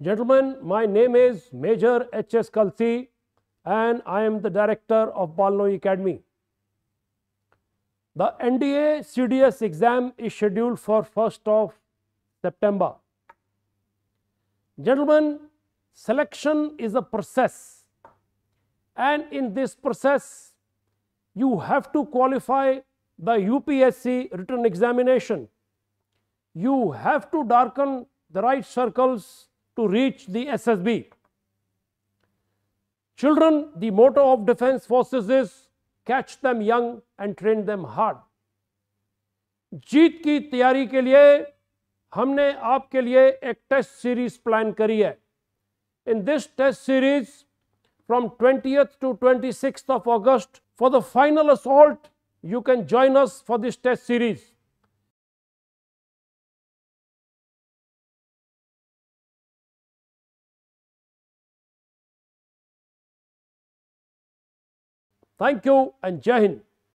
Gentlemen, my name is Major H.S. Kalsi and I am the director of Baalnoi Academy. The NDA CDS exam is scheduled for 1st of September. Gentlemen, selection is a process and in this process you have to qualify the UPSC written examination. You have to darken the right circles to reach the SSB. Children, the motto of defense forces is catch them young and train them hard. जीत की तैयारी के लिए हमने आपके लिए एक test series plan करी है in this test series from twenty two twenty six of August for the final assault you can join us for this test series Thank you and Jai Hind.